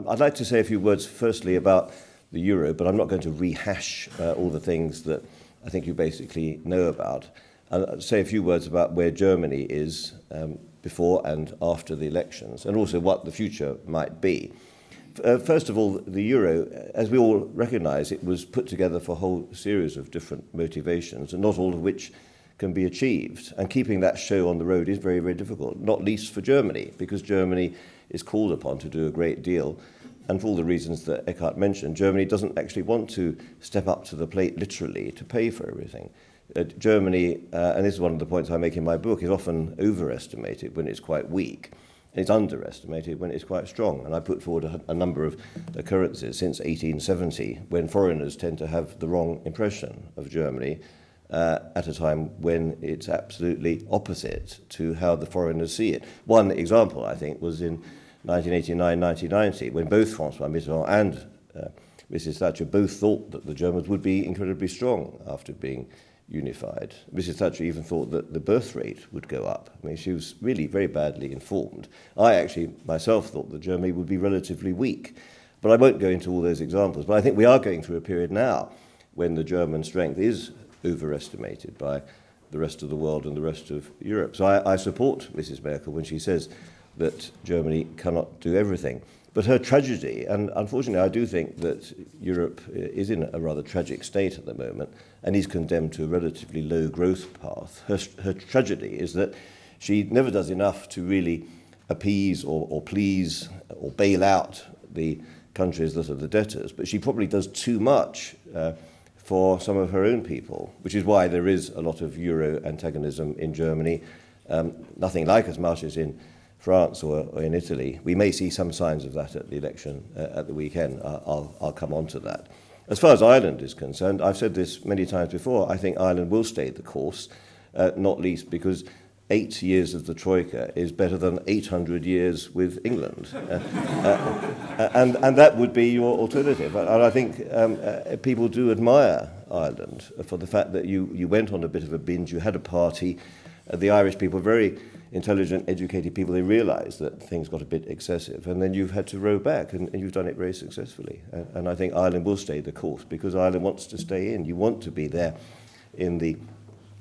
Um, I'd like to say a few words firstly about the euro, but I'm not going to rehash uh, all the things that I think you basically know about. I'll say a few words about where Germany is um, before and after the elections, and also what the future might be. Uh, first of all, the euro, as we all recognize, it was put together for a whole series of different motivations, and not all of which can be achieved. And keeping that show on the road is very, very difficult, not least for Germany, because Germany is called upon to do a great deal. And for all the reasons that Eckhard mentioned, Germany doesn't actually want to step up to the plate literally to pay for everything. Uh, Germany, uh, and this is one of the points I make in my book, is often overestimated when it's quite weak. It's underestimated when it's quite strong. And I put forward a, a number of occurrences since 1870 when foreigners tend to have the wrong impression of Germany uh, at a time when it's absolutely opposite to how the foreigners see it. One example, I think, was in 1989-1990 when both François Mitterrand and uh, Mrs. Thatcher both thought that the Germans would be incredibly strong after being unified. Mrs. Thatcher even thought that the birth rate would go up. I mean, she was really very badly informed. I actually myself thought that Germany would be relatively weak. But I won't go into all those examples. But I think we are going through a period now when the German strength is overestimated by the rest of the world and the rest of Europe. So I, I support Mrs. Merkel when she says that Germany cannot do everything. But her tragedy, and unfortunately I do think that Europe is in a rather tragic state at the moment and is condemned to a relatively low growth path. Her, her tragedy is that she never does enough to really appease or, or please or bail out the countries that are the debtors, but she probably does too much uh, for some of her own people, which is why there is a lot of Euro antagonism in Germany, um, nothing like as much as in France or, or in Italy. We may see some signs of that at the election uh, at the weekend. Uh, I'll, I'll come on to that. As far as Ireland is concerned, I've said this many times before, I think Ireland will stay the course, uh, not least because eight years of the Troika is better than 800 years with England. Uh, uh, uh, and, and that would be your alternative. And I think um, uh, people do admire Ireland for the fact that you, you went on a bit of a binge, you had a party, uh, the Irish people very intelligent, educated people, they realised that things got a bit excessive. And then you've had to row back, and, and you've done it very successfully. And, and I think Ireland will stay the course because Ireland wants to stay in. You want to be there in the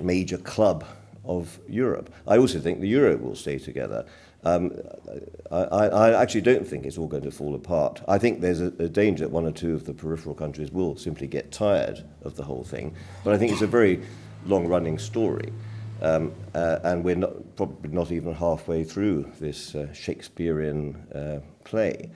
major club of Europe. I also think the euro will stay together. Um, I, I actually don't think it's all going to fall apart. I think there's a, a danger that one or two of the peripheral countries will simply get tired of the whole thing. But I think it's a very long-running story. Um, uh, and we're not, probably not even halfway through this uh, Shakespearean uh, play.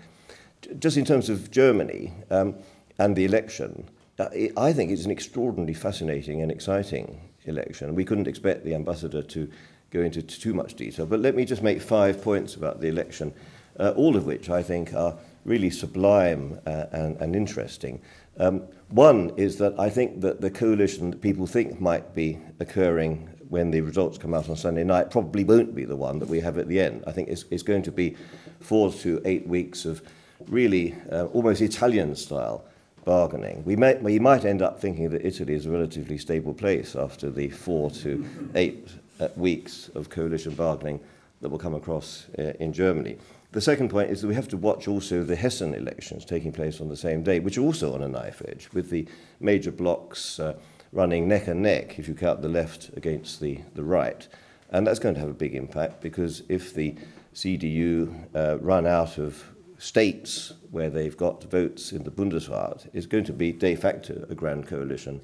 Just in terms of Germany um, and the election, uh, I think it's an extraordinarily fascinating and exciting election. We couldn't expect the ambassador to go into too much detail, but let me just make five points about the election, uh, all of which I think are really sublime uh, and, and interesting. Um, one is that I think that the coalition that people think might be occurring when the results come out on Sunday night probably won't be the one that we have at the end. I think it's, it's going to be four to eight weeks of really uh, almost Italian style bargaining. We, may, we might end up thinking that Italy is a relatively stable place after the four to eight uh, weeks of coalition bargaining that will come across uh, in Germany. The second point is that we have to watch also the Hessen elections taking place on the same day, which are also on a knife edge, with the major blocs uh, running neck and neck, if you count the left against the, the right. And that's going to have a big impact because if the CDU uh, run out of states where they've got votes in the Bundesrat it's going to be de facto a grand coalition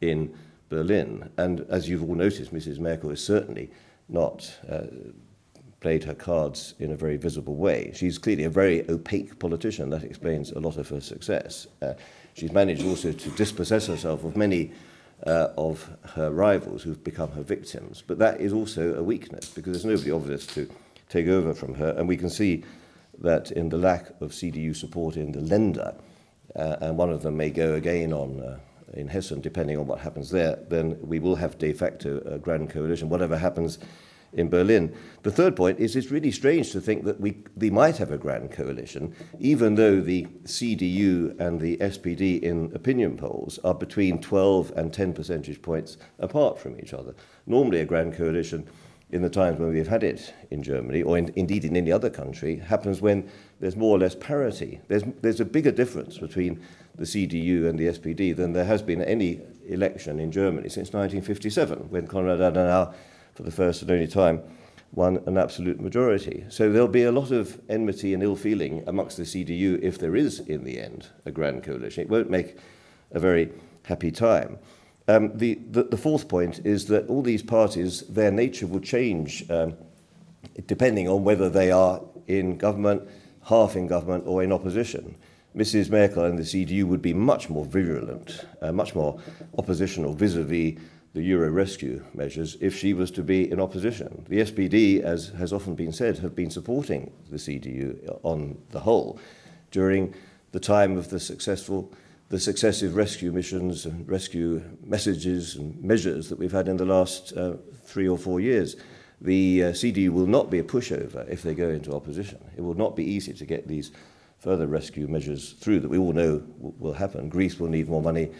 in Berlin. And as you've all noticed, Mrs. Merkel is certainly not uh, played her cards in a very visible way. She's clearly a very opaque politician. That explains a lot of her success. Uh, she's managed also to dispossess herself of many uh, of her rivals who've become her victims. But that is also a weakness because there's nobody obvious to take over from her. And we can see that in the lack of CDU support in the Länder, uh, and one of them may go again on uh, in Hessen, depending on what happens there, then we will have de facto a grand coalition, whatever happens in Berlin. The third point is it's really strange to think that we, we might have a grand coalition, even though the CDU and the SPD in opinion polls are between 12 and 10 percentage points apart from each other. Normally, a grand coalition in the times when we've had it in Germany, or in, indeed in any other country, happens when there's more or less parity. There's, there's a bigger difference between the CDU and the SPD than there has been any election in Germany since 1957, when Konrad Adenauer, for the first and only time, won an absolute majority. So there'll be a lot of enmity and ill feeling amongst the CDU if there is, in the end, a grand coalition. It won't make a very happy time. Um, the, the, the fourth point is that all these parties, their nature will change um, depending on whether they are in government, half in government, or in opposition. Mrs. Merkel and the CDU would be much more virulent, uh, much more oppositional vis-a-vis -vis the Euro rescue measures if she was to be in opposition. The SPD, as has often been said, have been supporting the CDU on the whole during the time of the successful the successive rescue missions and rescue messages and measures that we've had in the last uh, three or four years. The uh, CDU will not be a pushover if they go into opposition. It will not be easy to get these further rescue measures through that we all know will happen. Greece will need more money.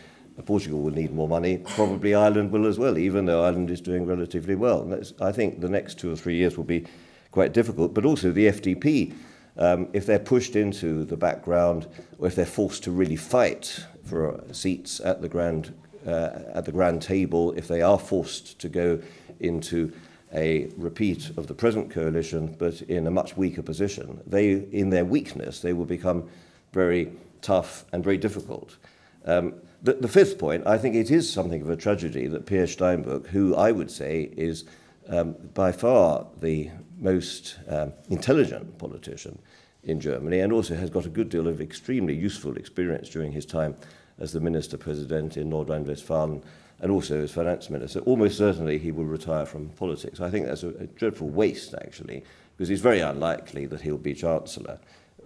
Portugal will need more money. Probably Ireland will as well, even though Ireland is doing relatively well. I think the next two or three years will be quite difficult, but also the FDP um, if they're pushed into the background or if they're forced to really fight for seats at the grand uh, at the grand table, if they are forced to go into a repeat of the present coalition, but in a much weaker position, they, in their weakness, they will become very tough and very difficult. Um, the, the fifth point, I think it is something of a tragedy that Peer Steinbrück, who I would say is um, by far the most um, intelligent politician in Germany and also has got a good deal of extremely useful experience during his time as the Minister President in Nordrhein-Westfalen and also as finance minister. Almost certainly he will retire from politics. I think that's a, a dreadful waste, actually, because it's very unlikely that he'll be Chancellor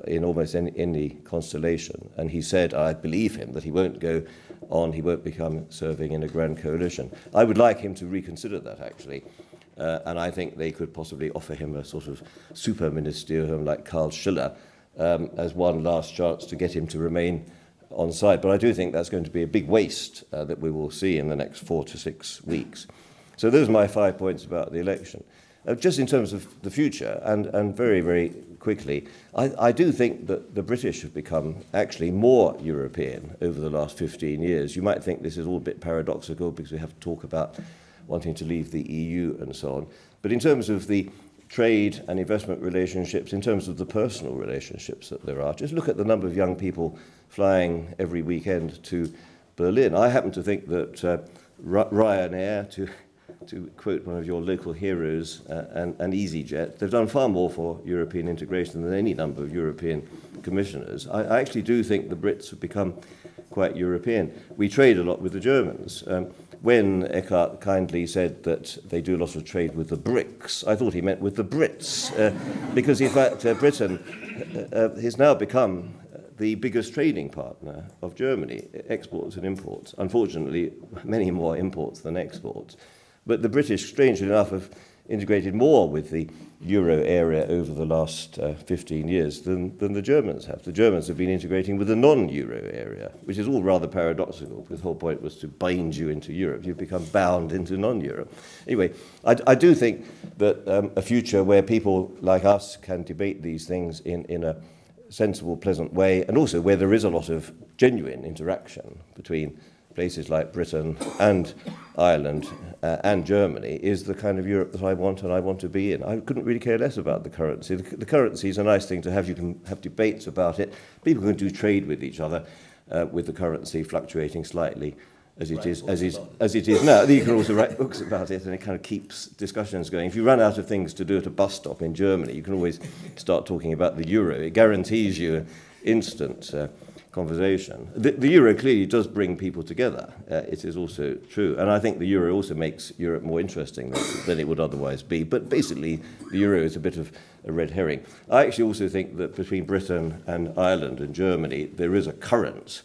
in almost any, any constellation. And he said, I believe him, that he won't go on, he won't become serving in a grand coalition. I would like him to reconsider that, actually. Uh, and I think they could possibly offer him a sort of super ministerium like Karl Schiller um, as one last chance to get him to remain on side. But I do think that's going to be a big waste uh, that we will see in the next four to six weeks. So those are my five points about the election. Uh, just in terms of the future, and, and very, very quickly, I, I do think that the British have become actually more European over the last 15 years. You might think this is all a bit paradoxical because we have to talk about wanting to leave the EU and so on. But in terms of the trade and investment relationships, in terms of the personal relationships that there are, just look at the number of young people flying every weekend to Berlin. I happen to think that uh, Ryanair, to, to quote one of your local heroes, uh, and, EasyJet, they've done far more for European integration than any number of European commissioners. I, I actually do think the Brits have become quite European. We trade a lot with the Germans. Um, when Eckhard kindly said that they do a lot of trade with the BRICS, I thought he meant with the Brits, uh, because in fact uh, Britain uh, uh, has now become the biggest trading partner of Germany, exports and imports. Unfortunately, many more imports than exports. But the British, strangely enough, have integrated more with the euro area over the last uh, 15 years than, than the Germans have. The Germans have been integrating with the non-euro area, which is all rather paradoxical, because the whole point was to bind you into Europe. You've become bound into non-Europe. Anyway, I, I do think that um, a future where people like us can debate these things in, in a sensible, pleasant way, and also where there is a lot of genuine interaction between places like Britain and Ireland uh, and Germany is the kind of Europe that I want and I want to be in. I couldn't really care less about the currency. The, the currency is a nice thing to have. You can have debates about it. People can do trade with each other uh, with the currency fluctuating slightly as it is as is as it is now. You can also write books about it, and it kind of keeps discussions going. If you run out of things to do at a bus stop in Germany, you can always start talking about the euro. It guarantees you instant. Uh, conversation. The, the euro clearly does bring people together. Uh, it is also true. And I think the euro also makes Europe more interesting than, than it would otherwise be. But basically, the euro is a bit of a red herring. I actually also think that between Britain and Ireland and Germany, there is a current.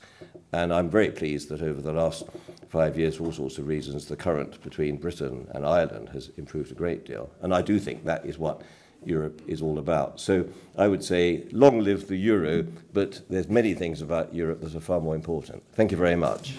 And I'm very pleased that over the last five years, for all sorts of reasons, the current between Britain and Ireland has improved a great deal. And I do think that is what Europe is all about. So I would say long live the euro, but there's many things about Europe that are far more important. Thank you very much.